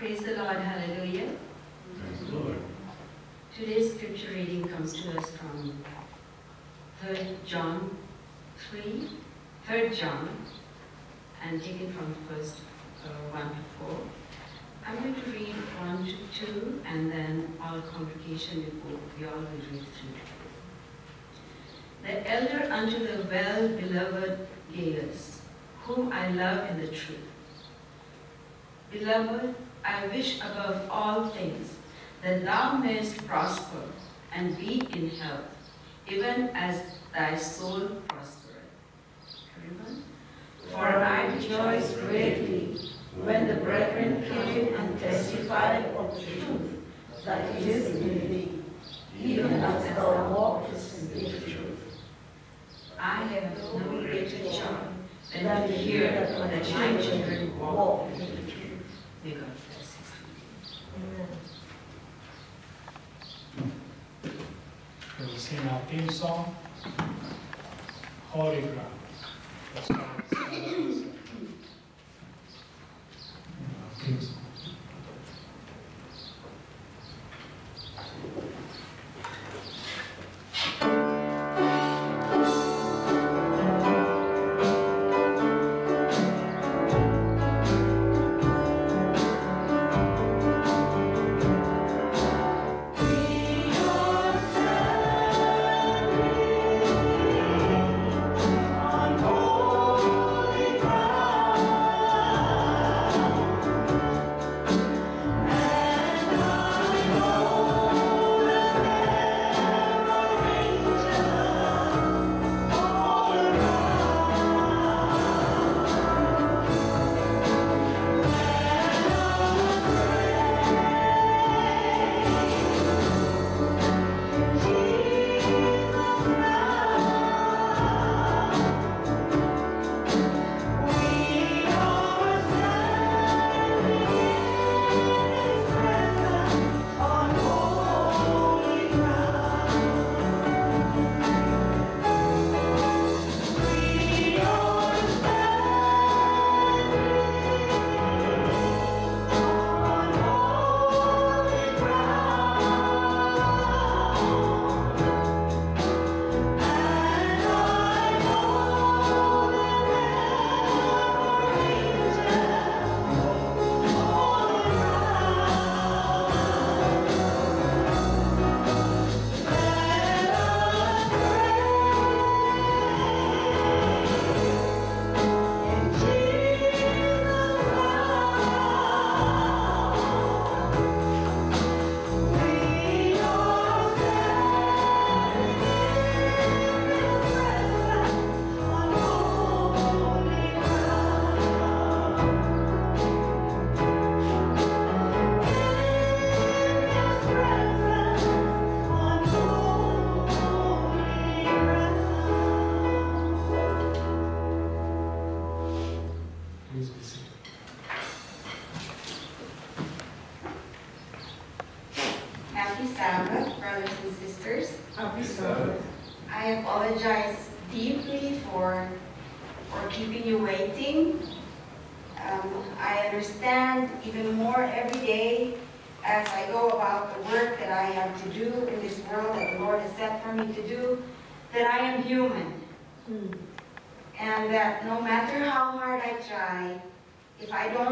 Praise the Lord, hallelujah. Praise the Lord. Today's scripture reading comes to us from 3 John 3, 3 John, and taken from first uh, 1 to 4. I'm going to read 1 to 2, and then our congregation will go, we all will read through. The elder unto the well-beloved Gaius, whom I love in the truth. Beloved, I wish above all things that thou mayest prosper and be in health, even as thy soul prospereth. For I rejoiced greatly when the brethren came and testified of the truth that is in thee, even as thou walkest in the truth. I have no greater joy than to hear that my children walk in the truth. May God bless We will sing our theme song, Holy Ground. Let's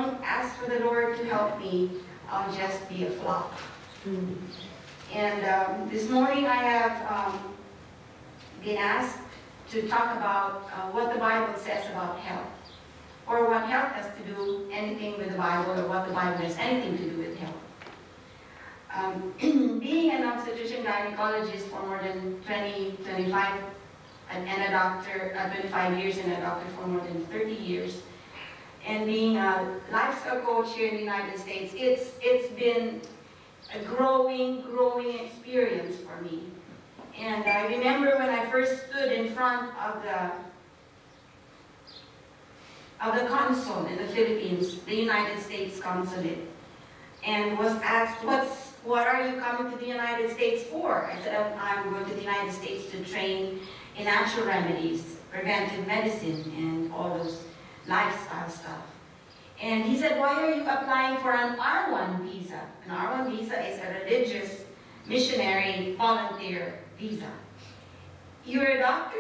don't ask for the Lord to help me, I'll just be a flop. And um, this morning I have um, been asked to talk about uh, what the Bible says about health, or what health has to do anything with the Bible, or what the Bible has anything to do with health. Um, being an obstetrician gynecologist for more than 20, 25, and, a doctor, uh, 25 years and a doctor for more than 30 years, and being a lifestyle coach here in the United States, it's, it's been a growing, growing experience for me. And I remember when I first stood in front of the of the consul in the Philippines, the United States consulate, and was asked, "What's what are you coming to the United States for?" I said, "I'm going to the United States to train in natural remedies, preventive medicine, and all those lifestyle stuff." And he said, why are you applying for an R1 visa? An R1 visa is a religious missionary volunteer visa. You're a doctor,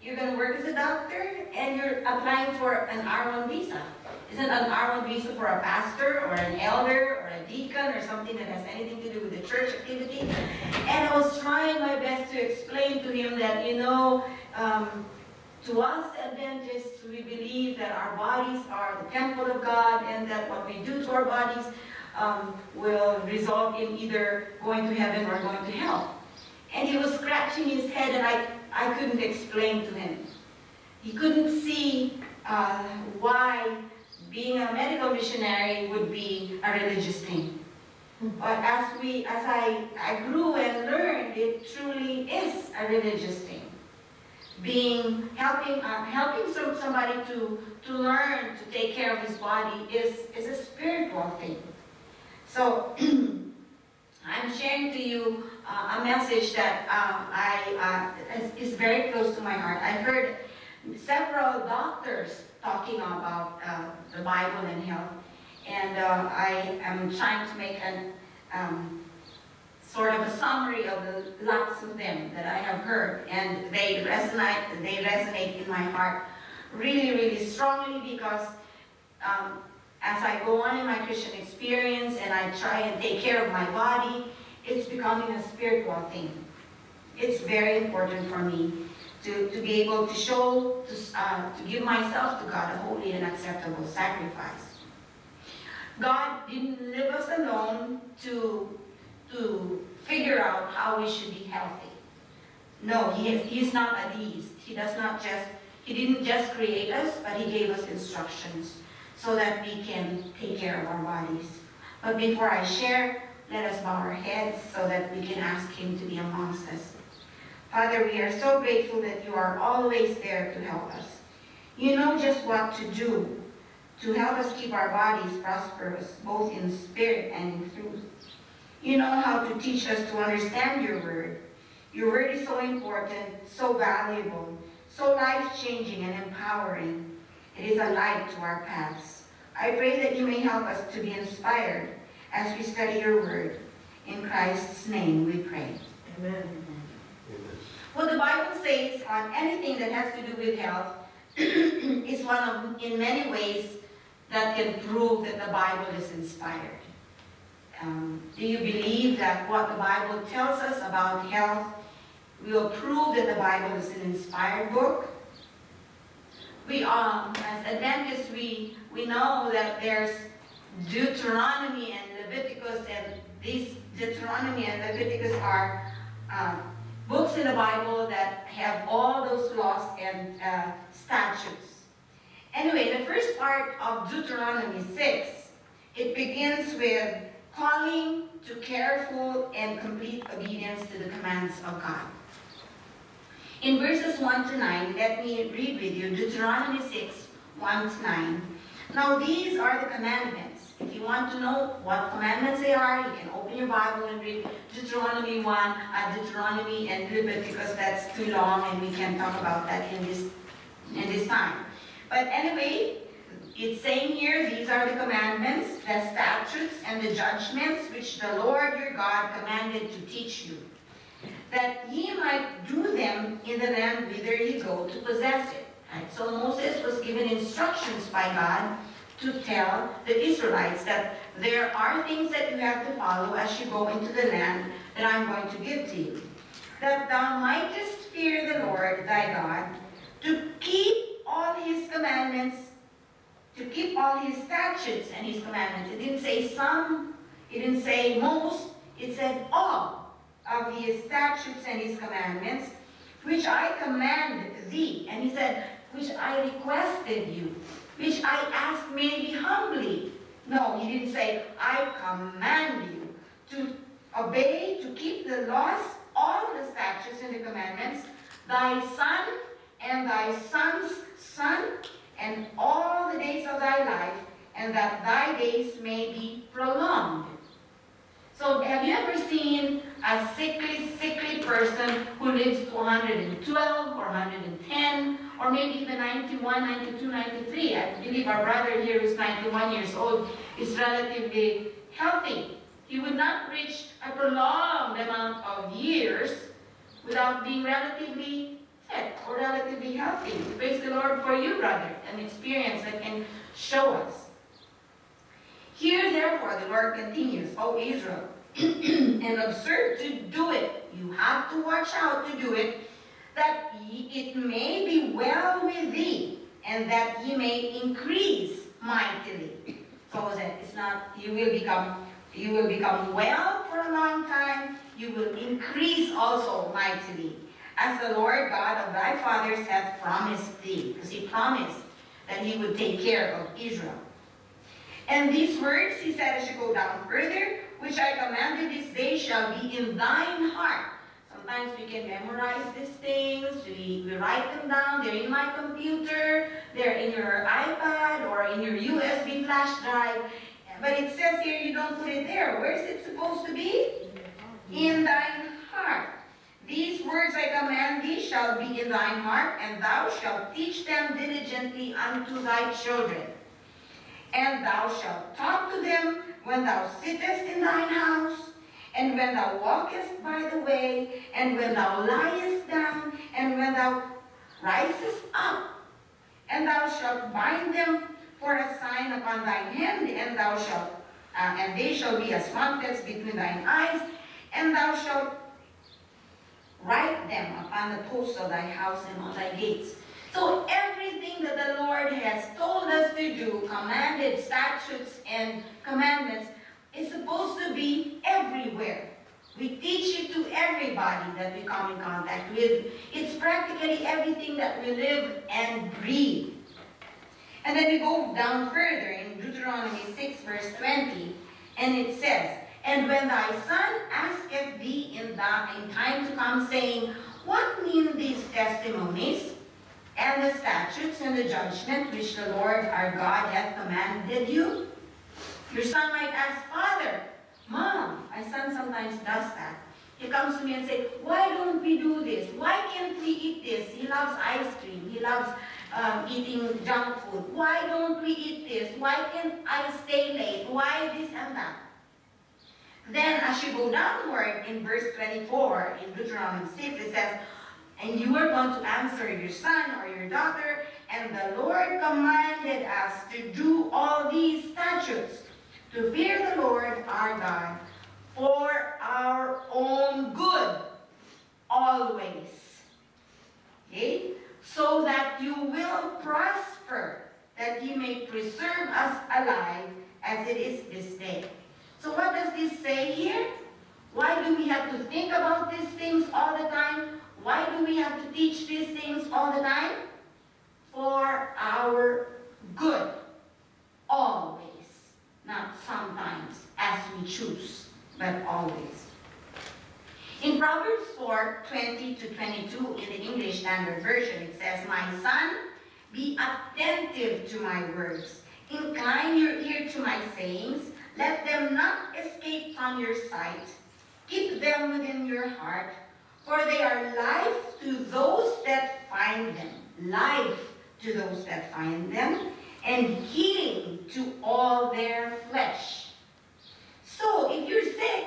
you're going to work as a doctor, and you're applying for an R1 visa. Isn't an R1 visa for a pastor or an elder or a deacon or something that has anything to do with the church activity? And I was trying my best to explain to him that, you know, um, to us Adventists, we believe that our bodies are the temple of God and that what we do to our bodies um, will result in either going to heaven or going to hell. And he was scratching his head and I, I couldn't explain to him. He couldn't see uh, why being a medical missionary would be a religious thing. But as we, as I, I grew and learned, it truly is a religious thing. Being, helping, uh, helping some, somebody to, to learn to take care of his body is, is a spiritual thing. So, I'm sharing to you uh, a message that uh, I, is, is very close to my heart. I heard several doctors talking about uh, the Bible and health. And I am trying to make an um, sort of a summary of the lots of them that I have heard. And they resonate, they resonate in my heart really, really strongly because um, as I go on in my Christian experience and I try and take care of my body, it's becoming a spiritual thing. It's very important for me to, to be able to show, to, uh, to give myself to God a holy and acceptable sacrifice. God didn't leave us alone to, to figure out how we should be healthy. No, he is, he's not deist. He does not just, he didn't just create us, but he gave us instructions so that we can take care of our bodies. But before I share, let us bow our heads so that we can ask him to be amongst us. Father, we are so grateful that you are always there to help us. You know just what to do to help us keep our bodies prosperous, both in spirit and in truth. You know how to teach us to understand your word. Your word is so important, so valuable, so life-changing and empowering. It is a light to our paths. I pray that you may help us to be inspired as we study your word. In Christ's name we pray. Amen. What the Bible says on anything that has to do with health is one of, in many ways, that can prove that the Bible is inspired. Um, do you believe that what the Bible tells us about health will prove that the Bible is an inspired book? We are, as Adventists, we, we know that there's Deuteronomy and Leviticus, and these Deuteronomy and Leviticus are uh, books in the Bible that have all those laws and uh, statutes. Anyway, the first part of Deuteronomy 6, it begins with calling to careful and complete obedience to the commands of God. In verses 1 to 9, let me read with you Deuteronomy 6, 1 to 9. Now these are the commandments if you want to know what commandments they are, you can open your Bible and read Deuteronomy 1, uh, Deuteronomy and Leviticus. That's too long and we can talk about that in this, in this time. But anyway, it's saying here, these are the commandments, the statutes, and the judgments which the Lord your God commanded to teach you, that ye might do them in the land whither ye go to possess it. So Moses was given instructions by God to tell the Israelites that there are things that you have to follow as you go into the land that I'm going to give to you. That thou mightest fear the Lord thy God, to keep all his commandments, to keep all his statutes and his commandments. It didn't say some, it didn't say most, it said all of his statutes and his commandments, which I command thee. And he said, which I requested you which I ask maybe humbly. No, he didn't say, I command you to obey, to keep the laws, all the statutes and the commandments, thy son and thy son's son, and all the days of thy life, and that thy days may be prolonged. So have you ever seen a sickly, sickly person who lives to 112 or 110 or maybe even 91, 92, 93. I believe our brother here who's 91 years old is relatively healthy. He would not reach a prolonged amount of years without being relatively fit or relatively healthy. Praise the Lord for you, brother, an experience that can show us. Here, therefore, the Lord continues, O Israel, and observe to do it. You have to watch out to do it, that it may be well with thee, and that ye may increase mightily. So that it's not you will become you will become well for a long time, you will increase also mightily, as the Lord God of thy fathers hath promised thee. Because he promised that he would take care of Israel. And these words, he said, as you go down further, which I commanded this day shall be in thine heart. Sometimes we can memorize these things, we, we write them down, they're in my computer, they're in your iPad or in your USB flash drive. But it says here you don't put it there. Where is it supposed to be? In thine heart. These words I command thee shall be in thine heart, and thou shalt teach them diligently unto thy children. And thou shalt talk to them when thou sittest in thine house, and when thou walkest by the way, and when thou liest down, and when thou risest up. And thou shalt bind them for a sign upon thine hand, and thou shalt, uh, and they shall be as frontlets between thine eyes, and thou shalt write them upon the posts of thy house and on thy gates. So everything that the Lord has told us to do, commanded statutes and commandments, is supposed to be everywhere. We teach it to everybody that we come in contact with. It's practically everything that we live and breathe. And then we go down further in Deuteronomy 6, verse 20, and it says, And when thy son asketh thee in, the, in time to come, saying, What mean these testimonies, and the statutes, and the judgment which the Lord our God hath commanded you? Your son might ask, Father, Mom, my son sometimes does that. He comes to me and say, why don't we do this? Why can't we eat this? He loves ice cream. He loves um, eating junk food. Why don't we eat this? Why can't I stay late? Why this and that? Then as you go downward in verse 24 in Deuteronomy 6, it says, And you are going to answer your son or your daughter, and the Lord commanded us to do all these statutes, to fear the Lord our God for our own good always. Okay? So that you will prosper, that you may preserve us alive as it is this day. So what does this say here? Why do we have to think about these things all the time? Why do we have to teach these things all the time? For our good. Always. Not sometimes, as we choose, but always. In Proverbs 4, 20 to 22 in the English Standard Version, it says, My son, be attentive to my words. Incline your ear to my sayings. Let them not from your sight. Keep them within your heart, for they are life to those that find them. Life to those that find them, and healing to all their flesh. So, if you're sick,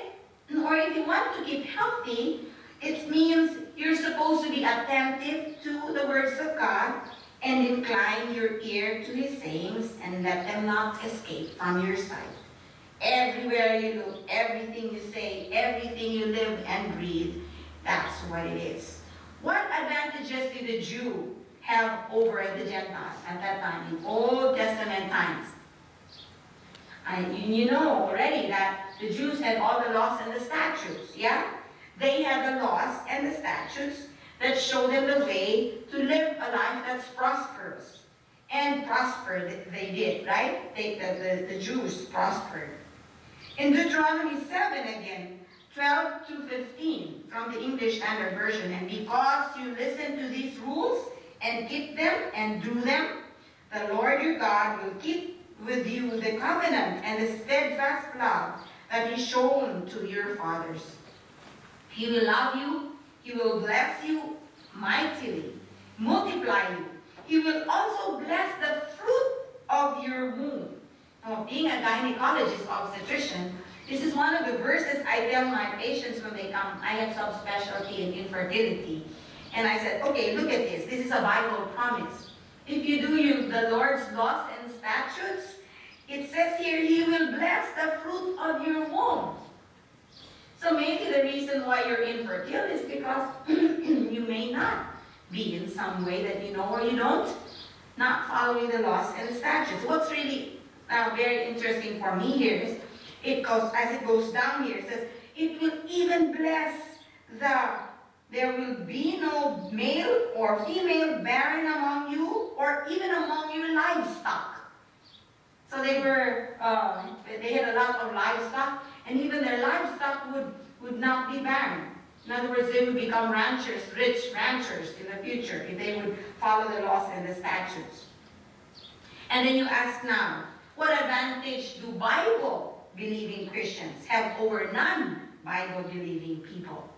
or if you want to keep healthy, it means you're supposed to be attentive to the words of God and incline your ear to his sayings and let them not escape from your sight. Everywhere you look, everything you say, everything you live and breathe, that's what it is. What advantages did the Jew have over the Gentiles at that time, in Old Testament times? And you know already that the Jews had all the laws and the statutes, yeah? They had the laws and the statutes that show them the way to live a life that's prosperous. And prospered they did, right? They, the, the, the Jews prospered. In Deuteronomy 7 again, 12 to 15 from the English Standard Version, and because you listen to these rules and keep them and do them, the Lord your God will keep with you the covenant and the steadfast love that he shown to your fathers. He will love you, he will bless you mightily, multiply you, He will also bless the fruit of your womb. Now, being a gynecologist obstetrician, this is one of the verses I tell my patients when they come. I have some specialty in infertility. And I said, okay, look at this. This is a Bible promise. If you do you, the Lord's laws and statutes, it says here, He will bless the fruit of your womb. So maybe the reason why you're infertile is because you may not be in some way that you know or you don't, not following the laws and statutes. What's really uh, very interesting for me here is, it goes, as it goes down here, it says, it will even bless the, there will be no male or female barren among you, or even among your livestock. So they were, uh, they had a lot of livestock, and even their livestock would, would not be barren. In other words, they would become ranchers, rich ranchers in the future, if they would follow the laws and the statutes. And then you ask now, what advantage do Bible-believing Christians have over non-Bible-believing people?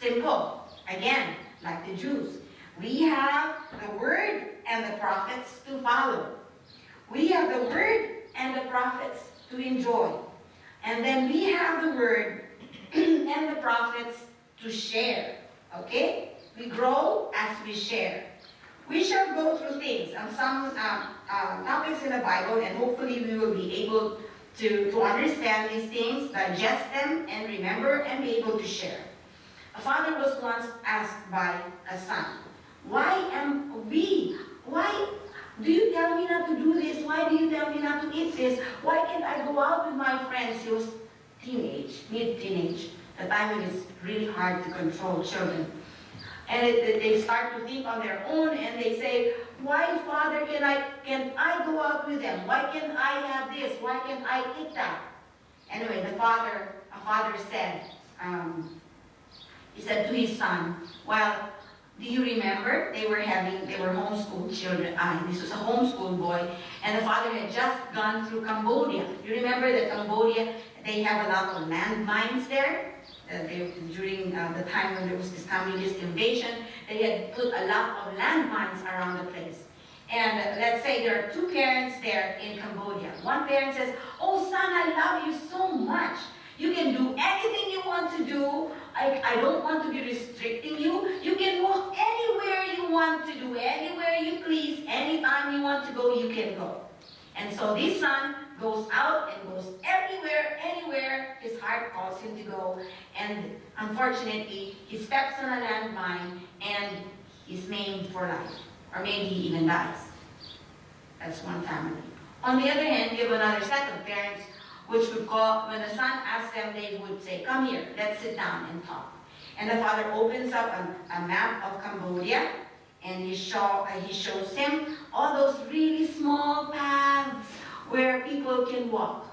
Simple. Again, like the Jews. We have the Word and the prophets to follow. We have the Word and the prophets to enjoy. And then we have the Word and the prophets to share. Okay? We grow as we share. We shall go through things and some uh, uh, topics in the Bible, and hopefully we will be able to, to understand these things, digest them, and remember, and be able to share. A father was once asked by a son, why am we, why do you tell me not to do this? Why do you tell me not to eat this? Why can't I go out with my friends? He was teenage, mid-teenage, the time when it's really hard to control children. And it, they start to think on their own and they say, why, Father, can I, can I go out with them? Why can't I have this? Why can't I eat that? Anyway, the father, a father said, um, he said to his son, well, do you remember they were having, they were homeschooled children. Ah, this was a homeschool boy. And the father had just gone through Cambodia. You remember that Cambodia, they have a lot of landmines there? Uh, they, during uh, the time when there was this communist invasion, they had put a lot of landmines around the place. And uh, let's say there are two parents there in Cambodia. One parent says, oh son, I love you so much. You can do anything you want to do. I, I don't want to be restricting you. You can walk anywhere you want to do, anywhere you please, anytime you want to go, you can go. And so this son goes out and goes everywhere, anywhere his heart calls him to go. And unfortunately, he steps on a landmine and he's maimed for life. Or maybe he even dies. That's one family. On the other hand, you have another set of parents which would call, when the son asks them, they would say, come here, let's sit down and talk. And the father opens up a, a map of Cambodia and he, show, uh, he shows him all those really small paths where people can walk.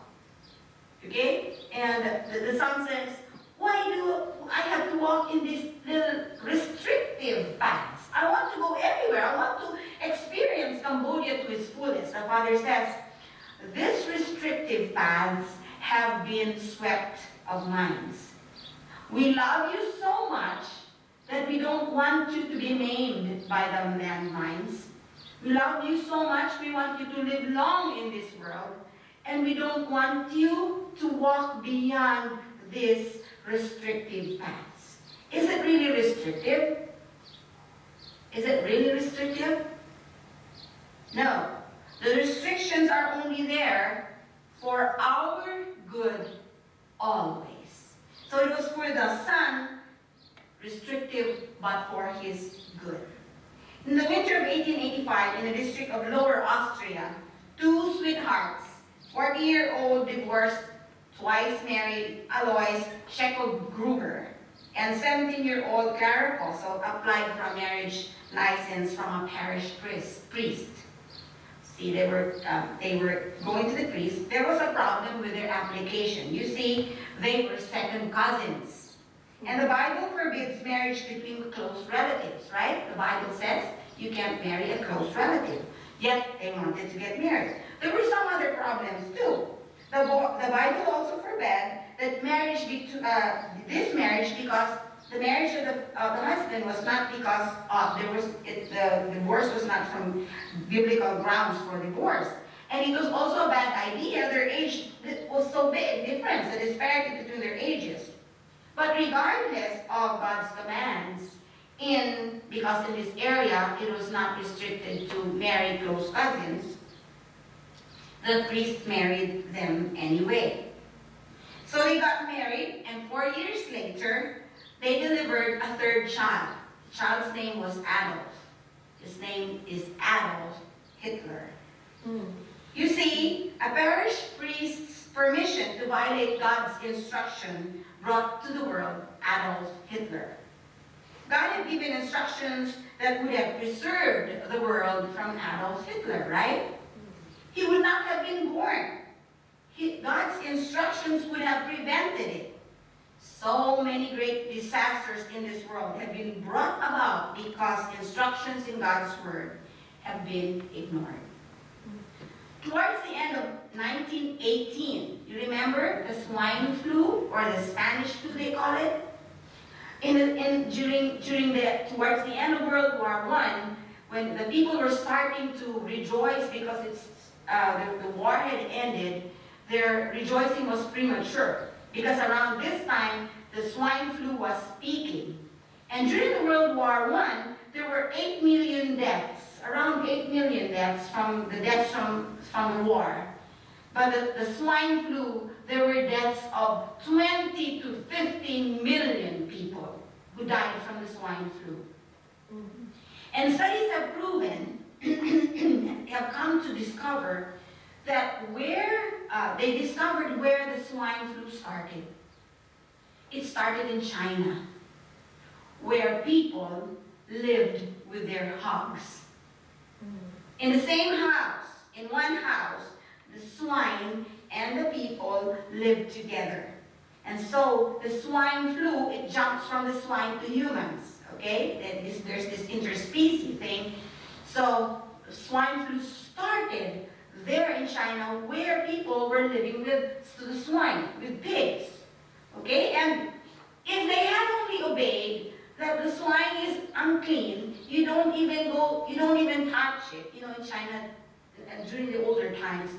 Okay? And the, the son says, why do I have to walk in these little restrictive paths? I want to go everywhere. I want to experience Cambodia to its fullest. The father says, these restrictive paths have been swept of minds. We love you so much that we don't want you to be maimed by the landmines. We love you so much, we want you to live long in this world, and we don't want you to walk beyond these restrictive paths. Is it really restrictive? Is it really restrictive? No. The restrictions are only there for our good always. So it was for the son, restrictive, but for his. In the winter of 1885, in the district of Lower Austria, two sweethearts, 40-year-old divorced, twice married Alois Schicklgruber, and 17-year-old Clara Kossel applied for a marriage license from a parish priest. See, they were, uh, they were going to the priest. There was a problem with their application. You see, they were second cousins. And the Bible forbids marriage between close relatives, right? The Bible says you can't marry a close relative. Yet, they wanted to get married. There were some other problems too. The, the Bible also forbade that marriage be to, uh, this marriage because the marriage of the, of the husband was not because uh, there was, it, the divorce was not from biblical grounds for divorce. And it was also a bad idea, their age was so big, difference, the disparity between their ages. But regardless of God's commands, in, because in this area, it was not restricted to marry close cousins, the priest married them anyway. So they got married, and four years later, they delivered a third child. The child's name was Adolf. His name is Adolf Hitler. Hmm. You see, a parish priest's permission to violate God's instruction brought to the world Adolf Hitler. God had given instructions that would have preserved the world from Adolf Hitler, right? He would not have been born. He, God's instructions would have prevented it. So many great disasters in this world have been brought about because instructions in God's Word have been ignored. Towards the end of 1918, you remember the swine flu or the Spanish flu they call it? In, in during during the towards the end of World War One, when the people were starting to rejoice because it's uh, the, the war had ended, their rejoicing was premature because around this time the swine flu was peaking, and during the World War One, there were eight million deaths, around eight million deaths from the deaths from from the war. But the, the swine flu, there were deaths of 20 to 15 million people who died from the swine flu. And studies have proven, have come to discover that where, uh, they discovered where the swine flu started. It started in China, where people lived with their hogs. In the same house, in one house, the swine and the people lived together. And so the swine flu, it jumps from the swine to humans, okay? There's this interspecies thing. So swine flu started there in China where people were living with the swine, with pigs, okay? And if they had only obeyed that the swine is unclean, you don't even go, you don't even touch it. You know, in China, and during the older times,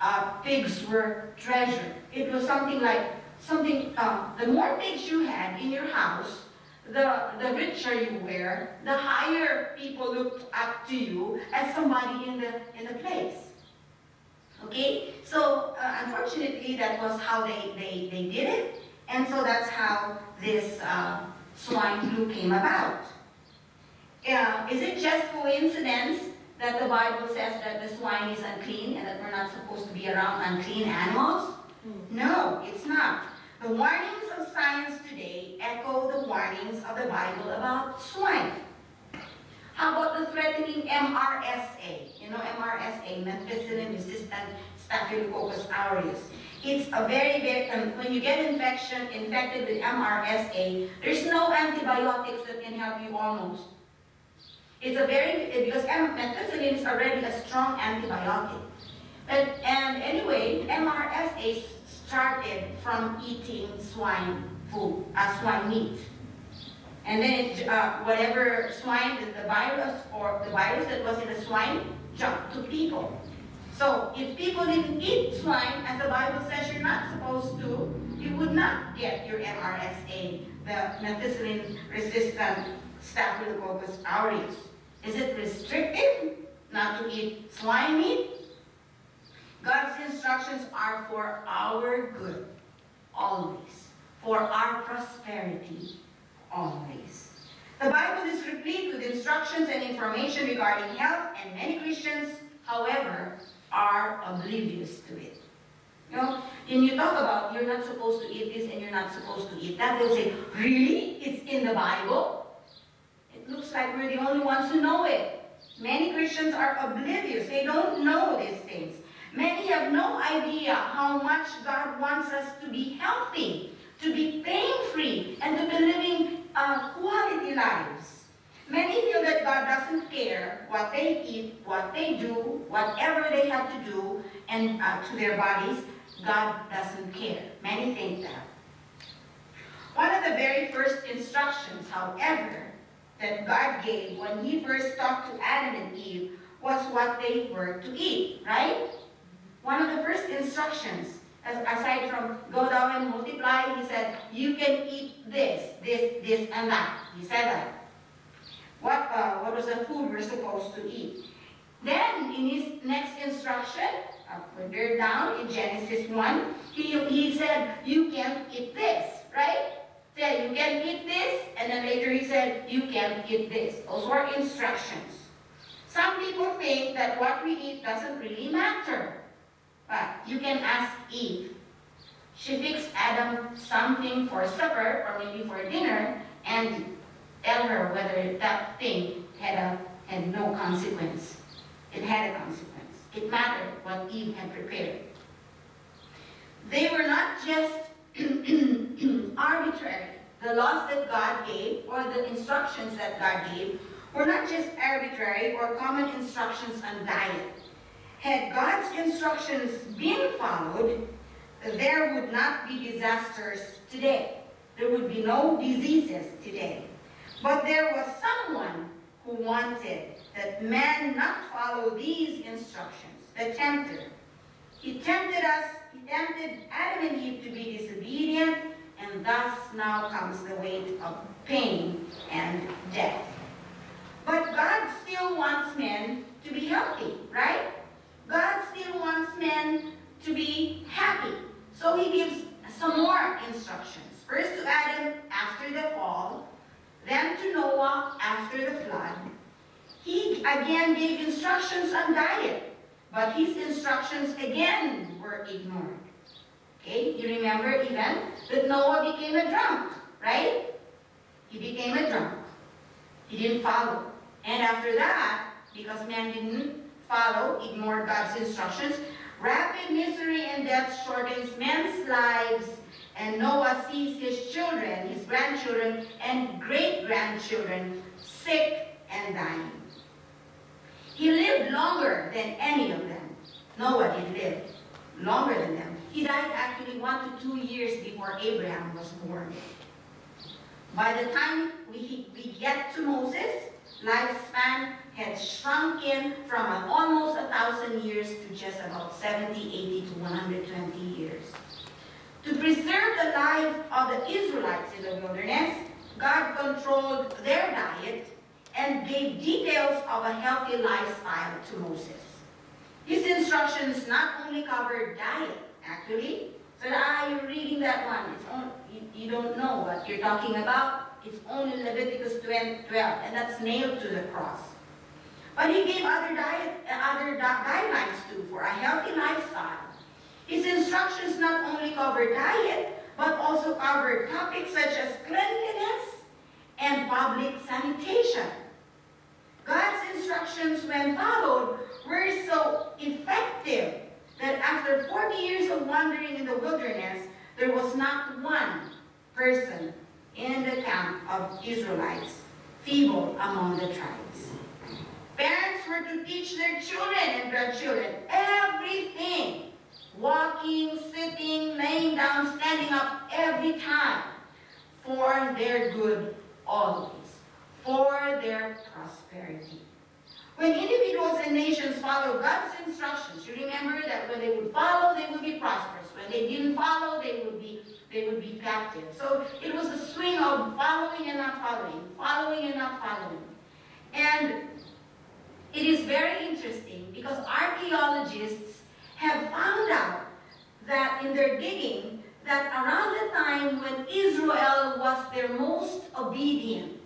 uh, pigs were treasured. It was something like, something, uh, the more pigs you had in your house, the, the richer you were, the higher people looked up to you as somebody in the, in the place. Okay? So, uh, unfortunately, that was how they, they, they did it. And so that's how this uh, swine flu came about. Uh, is it just coincidence that the Bible says that the swine is unclean and that we're not supposed to be around unclean animals? No, it's not. The warnings of science today echo the warnings of the Bible about swine. How about the threatening MRSA? You know MRSA, methicillin-resistant Staphylococcus aureus. It's a very, very, um, when you get infection, infected with MRSA, there's no antibiotics that can help you almost. It's a very, because methicillin is already a strong antibiotic. But, and anyway, MRSA started from eating swine food, uh, swine meat. And then uh, whatever swine, the virus or the virus that was in the swine jumped to people. So if people didn't eat swine, as the Bible says you're not supposed to, you would not get your MRSA, the methicillin-resistant Staphylococcus aureus. Is it restrictive not to eat swine meat? God's instructions are for our good, always. For our prosperity, always. The Bible is replete with instructions and information regarding health, and many Christians, however, are oblivious to it. You know, when you talk about you're not supposed to eat this and you're not supposed to eat that, they'll say, really? It's in the Bible? Like we're the only ones who know it. Many Christians are oblivious. They don't know these things. Many have no idea how much God wants us to be healthy, to be pain-free, and to be living uh, quality lives. Many feel that God doesn't care what they eat, what they do, whatever they have to do and uh, to their bodies. God doesn't care. Many think that. One of the very first instructions, however, that God gave when he first talked to Adam and Eve was what they were to eat, right? One of the first instructions, aside from go down and multiply, he said, you can eat this, this, this, and that. He said that. What, uh, what was the food we're supposed to eat? Then, in his next instruction, uh, further down in Genesis 1, he, he said, you can't eat this, right? Said, you can eat this, and then later he said, you can't eat this. Those were instructions. Some people think that what we eat doesn't really matter. But you can ask Eve. She fixed Adam something for supper or maybe for dinner and tell her whether that thing had, a, had no consequence. It had a consequence. It mattered what Eve had prepared. They were not just arbitrary. The laws that God gave or the instructions that God gave were not just arbitrary or common instructions on diet. Had God's instructions been followed, there would not be disasters today. There would be no diseases today. But there was someone who wanted that man not follow these instructions, the tempter. He tempted us, he tempted Adam and Eve to be disobedient, and thus now comes the weight of pain and death. But God still wants men to be healthy, right? God still wants men to be happy. So he gives some more instructions. First to Adam after the fall, then to Noah after the flood. He again gave instructions on diet, but his instructions again were ignored. Okay, you remember even that Noah became a drunk, right? He became a drunk. He didn't follow. And after that, because man didn't follow, ignored God's instructions, rapid misery and death shortens men's lives, and Noah sees his children, his grandchildren, and great-grandchildren sick and dying. He lived longer than any of them. Noah did live longer than them. He died actually one to two years before Abraham was born. By the time we, we get to Moses, lifespan had shrunken from almost a thousand years to just about 70, 80 to 120 years. To preserve the life of the Israelites in the wilderness, God controlled their diet and gave details of a healthy lifestyle to Moses. His instructions not only covered diet, actually, so ah, you're reading that one, it's only, you, you don't know what you're talking about, it's only Leviticus 12, and that's nailed to the cross. But he gave other diet, other guidelines too for a healthy lifestyle. His instructions not only covered diet, but also covered topics such as cleanliness and public sanitation. God's instructions, when followed, were so effective that after 40 years of wandering in the wilderness, there was not one person in the camp of Israelites, feeble among the tribes. Parents were to teach their children and grandchildren everything. Walking, sitting, laying down, standing up every time for their good always, for their prosperity. When individuals and nations follow God's instructions, you remember that when they would follow, they would be prosperous. When they didn't follow, they would be they would be captive. So it was a swing of following and not following, following and not following. And it is very interesting because archaeologists have found out that in their digging, that around the time when Israel was their most obedient,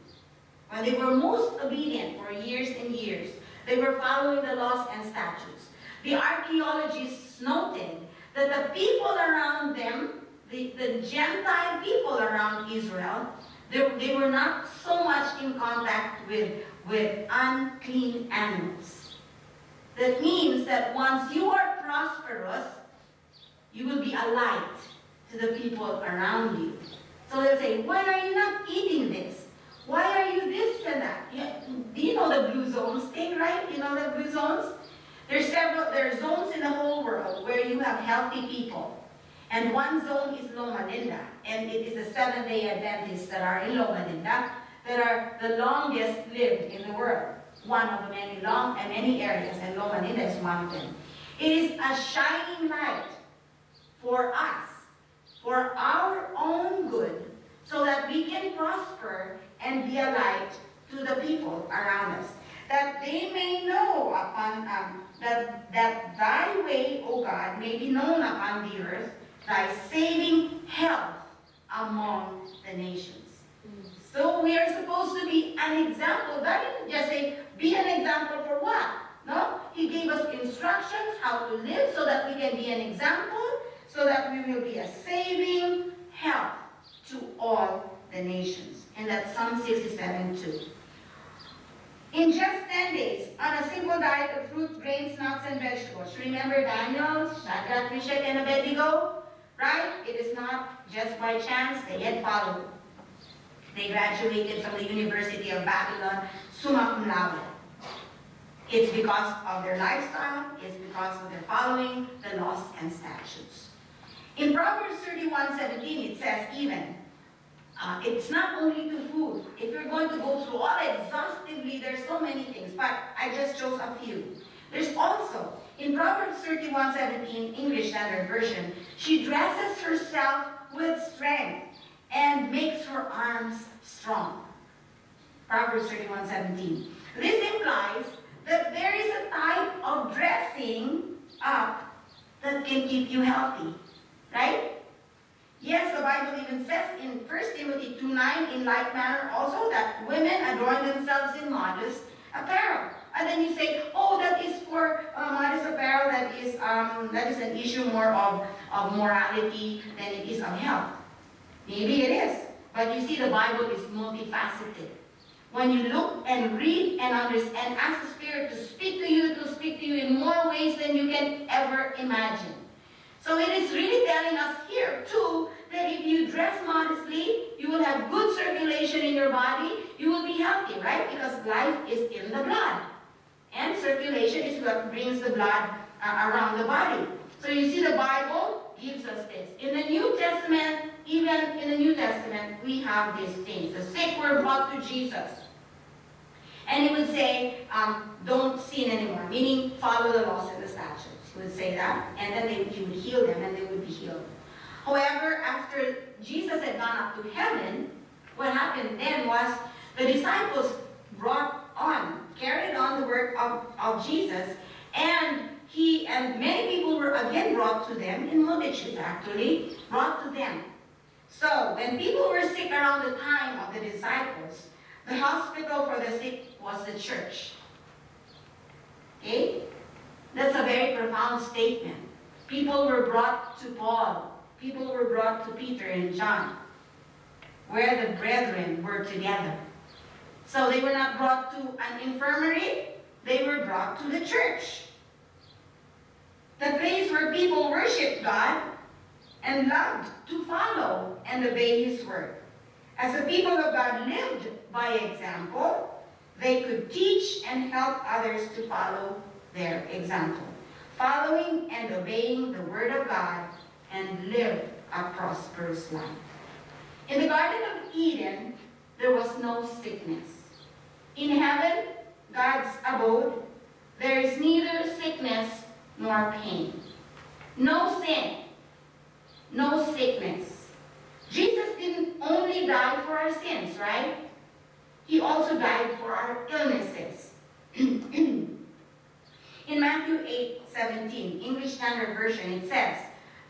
when they were most obedient for years and years, they were following the laws and statutes. The archaeologists noted that the people around them the, the Gentile people around Israel, they, they were not so much in contact with, with unclean animals. That means that once you are prosperous, you will be a light to the people around you. So they'll say, why are you not eating this? Why are you this and that? do you know the blue zones thing, right? You know the blue zones? There's several, there are zones in the whole world where you have healthy people. And one zone is Loma Linda, and it is the Seventh-day Adventists that are in Loma Linda that are the longest lived in the world. One of the many long and many areas, and Loma Linda is one of them. It is a shining light for us, for our own good, so that we can prosper and be a light to the people around us, that they may know upon um, that, that thy way, O God, may be known upon the earth, thy saving health among the nations. So we are supposed to be an example. God didn't just say, be an example for what? No, He gave us instructions how to live so that we can be an example, so that we will be a saving help to all the nations. And that's Psalm 67 too. In just 10 days, on a simple diet of fruit, grains, nuts, and vegetables. Remember Daniel, Shadrach, Meshach, and Abednego? Right? It is not just by chance they had followed. They graduated from the University of Babylon, summa cum laude. It's because of their lifestyle, it's because of their following the laws and statutes. In Proverbs 31, 17, it says even, uh, it's not only to food. If you're going to go through all exhaustively, there's so many things, but I just chose a few. There's also, in Proverbs 31, 17, English Standard Version, she dresses herself with strength and makes her arms strong. Proverbs 31, 17. This implies that there is a type of dressing up that can keep you healthy, right? Yes, the Bible even says in 1 Timothy 2, 9, in like manner also, that women adorn themselves in modest apparel. And then you say, oh, that is for uh, modest apparel, that is, um, that is an issue more of, of morality than it is of health. Maybe it is, but you see the Bible is multifaceted. When you look and read and understand, ask the Spirit to speak to you, to speak to you in more ways than you can ever imagine. So it is really telling us here, too, that if you dress modestly, you will have good circulation in your body, you will be healthy, right? Because life is in the blood. And circulation is what brings the blood uh, around the body. So you see the Bible gives us this. In the New Testament, even in the New Testament, we have these things. The sick were brought to Jesus. And he would say, um, don't sin anymore, meaning follow the laws and the statutes. Would say that, and then they, he would heal them, and they would be healed. However, after Jesus had gone up to heaven, what happened then was the disciples brought on, carried on the work of, of Jesus, and he and many people were again brought to them, in multitudes actually, brought to them. So, when people were sick around the time of the disciples, the hospital for the sick was the church. Okay? That's a very profound statement. People were brought to Paul. People were brought to Peter and John, where the brethren were together. So they were not brought to an infirmary, they were brought to the church. The place where people worshiped God and loved to follow and obey His word. As the people of God lived by example, they could teach and help others to follow their example, following and obeying the word of God and live a prosperous life. In the Garden of Eden, there was no sickness. In heaven, God's abode, there is neither sickness nor pain. No sin, no sickness. Jesus didn't only die for our sins, right? He also died for our illnesses. In Matthew 8, 17, English Standard Version, it says,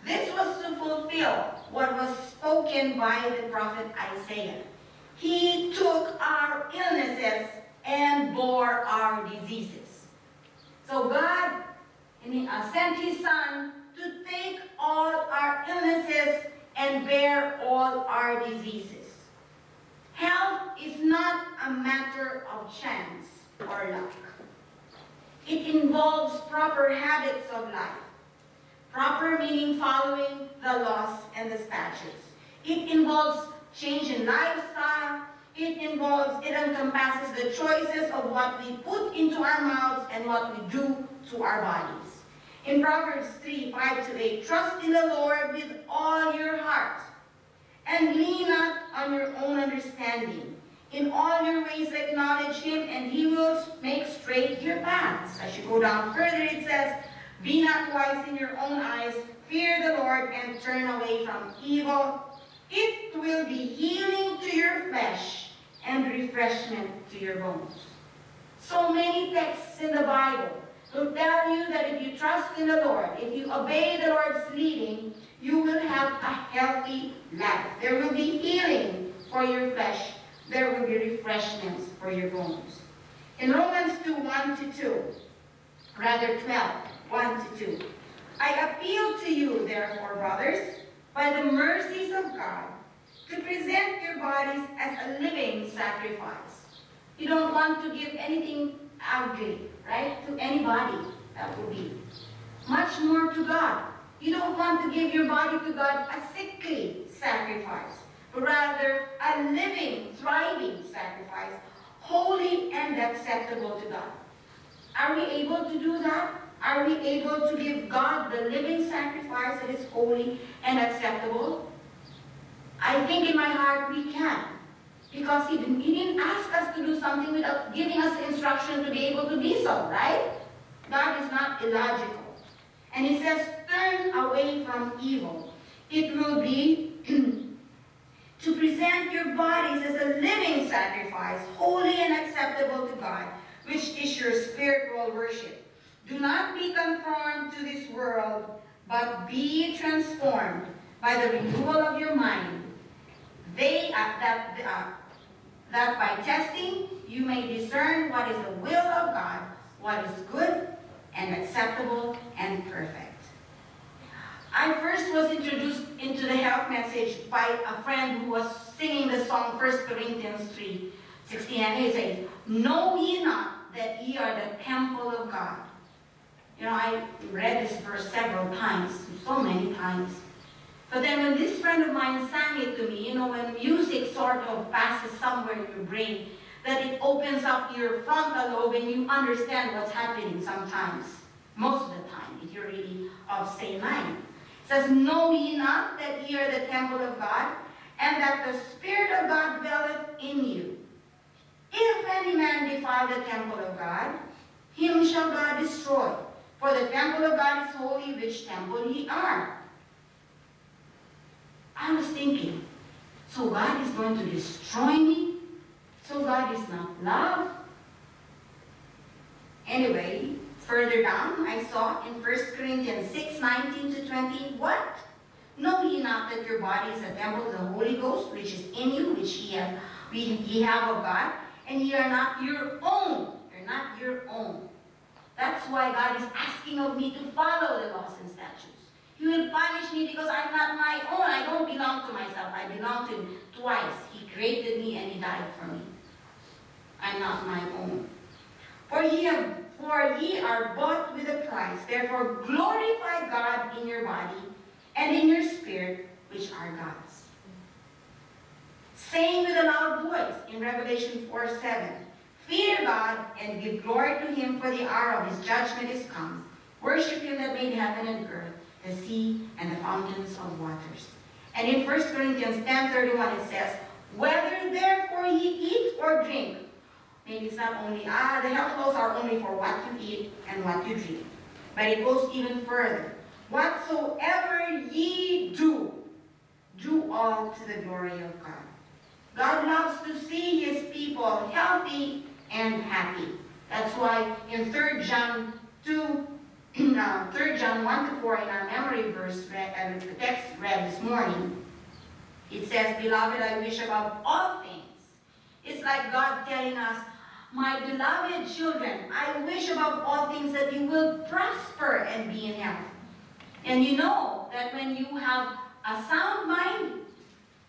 This was to fulfill what was spoken by the prophet Isaiah. He took our illnesses and bore our diseases. So God uh, sent his son to take all our illnesses and bear all our diseases. Health is not a matter of chance or luck. It involves proper habits of life. Proper meaning following the laws and the statutes. It involves change in lifestyle. It involves, it encompasses the choices of what we put into our mouths and what we do to our bodies. In Proverbs 3, 5 to 8, trust in the Lord with all your heart and lean not on your own understanding. In all your ways acknowledge him, and he will make straight your paths. As you go down further, it says, Be not wise in your own eyes, fear the Lord, and turn away from evil. It will be healing to your flesh and refreshment to your bones. So many texts in the Bible will tell you that if you trust in the Lord, if you obey the Lord's leading, you will have a healthy life. There will be healing for your flesh. There will be refreshments for your bones. In Romans 2, 1 to 2, rather 12, 1 to 2, I appeal to you, therefore, brothers, by the mercies of God, to present your bodies as a living sacrifice. You don't want to give anything ugly, right, to anybody. That would be. Much more to God. You don't want to give your body to God a sickly sacrifice, but rather a living, thriving sacrifice, holy and acceptable to God. Are we able to do that? Are we able to give God the living sacrifice that is holy and acceptable? I think in my heart we can. Because he didn't, he didn't ask us to do something without giving us instruction to be able to be so, right? God is not illogical. And he says, turn away from evil. It will be to present your bodies as a living sacrifice, holy and acceptable to God, which is your spiritual worship. Do not be conformed to this world, but be transformed by the renewal of your mind. They uh, that uh, that by testing you may discern what is the will of God, what is good and acceptable and perfect. I first was introduced into the health message by a friend who was singing the song 1 Corinthians 3, 16, and he says, Know ye not that ye are the temple of God? You know, I read this verse several times, so many times. But then when this friend of mine sang it to me, you know, when music sort of passes somewhere in your brain, that it opens up your frontal lobe and you understand what's happening sometimes. Most of the time, if you're really of sane mind. Says, Know ye not that ye are the temple of God, and that the Spirit of God dwelleth in you? If any man defile the temple of God, him shall God destroy. For the temple of God is holy, which temple ye are. I was thinking, so God is going to destroy me? So God is not love? Anyway, further down, I saw in 1 Corinthians 6, 19 to 20, what? Know ye not that your body is a temple of the Holy Ghost, which is in you, which ye have, ye have of God, and ye are not your own. You're not your own. That's why God is asking of me to follow the laws and statutes. He will punish me because I'm not my own. I don't belong to myself. I belong to him twice. He created me and he died for me. I'm not my own. For ye, have, for ye are bought with a price. Therefore glorify God in your body and in your spirit, which are God's. Saying with a loud voice in Revelation 4, 7, Fear God and give glory to him, for the hour of his judgment is come. Worship him that made heaven and earth, the sea, and the fountains of waters. And in 1 Corinthians 10, 31, it says, Whether therefore ye eat or drink, maybe it's not only, ah, the health laws are only for what you eat and what you drink. But it goes even further. Whatsoever ye do, do all to the glory of God. God loves to see his people healthy and happy. That's why in 3 John 2, uh, 3 John 1 to 4 in our memory verse, read, uh, the text read this morning, it says, Beloved, I wish above all things. It's like God telling us, My beloved children, I wish above all things that you will prosper and be in health. And you know that when you have a sound mind,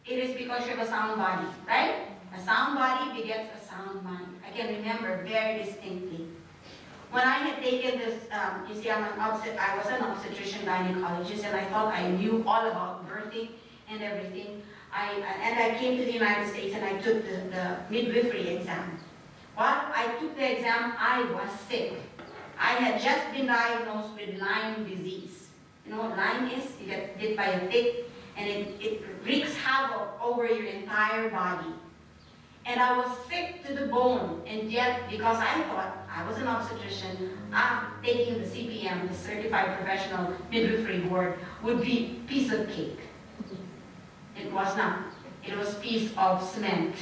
it is because you have a sound body, right? A sound body begets a sound mind. I can remember very distinctly. When I had taken this, um, you see, I'm an obstet I was an obstetrician gynecologist, and I thought I knew all about birthing and everything. I, and I came to the United States and I took the, the midwifery exam. While I took the exam, I was sick. I had just been diagnosed with Lyme disease. You know what Lyme is? You get bit by a tick and it, it wreaks havoc over your entire body. And I was sick to the bone, and yet, because I thought I was an obstetrician, ah, taking the CPM, the Certified Professional Midwifery Board, would be piece of cake. It was not. It was piece of cement.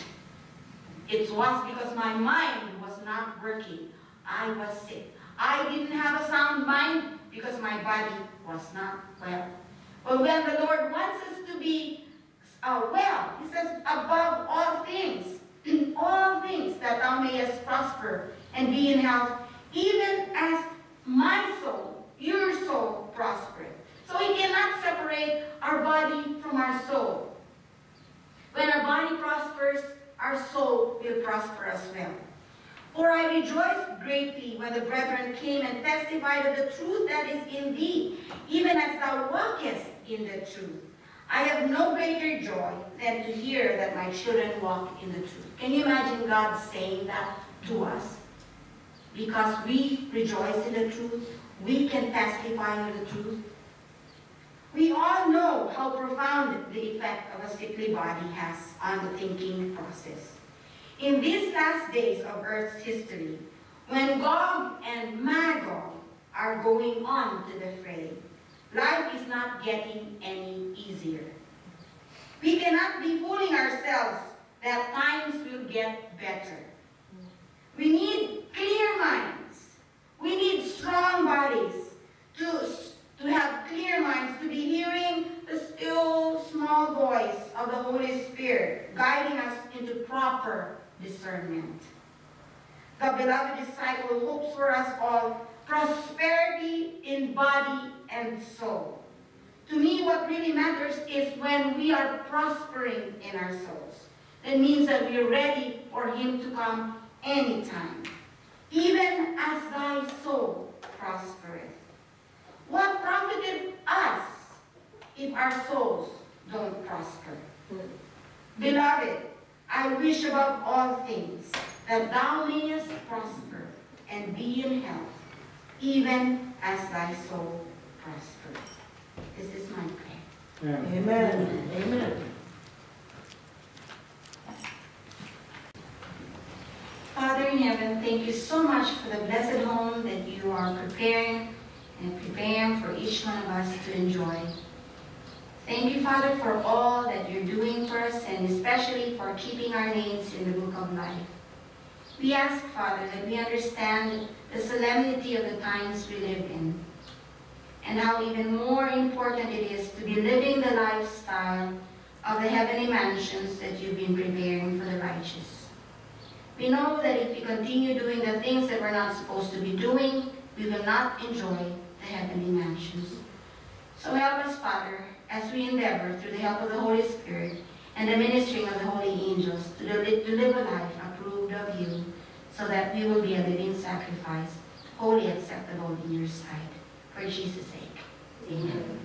It was because my mind was not working. I was sick. I didn't have a sound mind because my body was not well. But when the Lord wants us to be uh, well, He says, above all things, all things that thou mayest prosper and be in health, even as my soul, your soul, prospereth. So He cannot separate our body from our soul. When our body prospers, our soul will prosper as well. For I rejoiced greatly when the brethren came and testified of the truth that is in thee, even as thou walkest in the truth. I have no greater joy than to hear that my children walk in the truth. Can you imagine God saying that to us? Because we rejoice in the truth, we can testify of the truth. We all know how profound the effect of a sickly body has on the thinking process. In these last days of Earth's history, when Gog and Magog are going on to the fray, life is not getting any easier. We cannot be fooling ourselves that times will get better. We need clear minds. We need strong bodies to, to have clear minds, to be hearing the still small voice of the Holy Spirit guiding us into proper discernment. The beloved disciple hopes for us all prosperity in body and soul. To me, what really matters is when we are prospering in our souls. That means that we are ready for Him to come anytime. Even as thy soul prospereth. What profiteth us if our souls don't prosper? Beloved, I wish above all things that thou mayest prosper and be in health, even as thy soul prospers. This is my prayer. Amen. Amen. Father in heaven, thank you so much for the blessed home that you are preparing and preparing for each one of us to enjoy. Thank you, Father, for all that you're doing for us and especially for keeping our names in the book of life. We ask, Father, that we understand the solemnity of the times we live in and how even more important it is to be living the lifestyle of the heavenly mansions that you've been preparing for the righteous. We know that if we continue doing the things that we're not supposed to be doing, we will not enjoy the heavenly mansions. So help us, Father, as we endeavor through the help of the Holy Spirit and the ministering of the holy angels to, li- to live a life approved of you, so that we will be a living sacrifice, wholly acceptable in your sight. For Jesus' sake. Amen.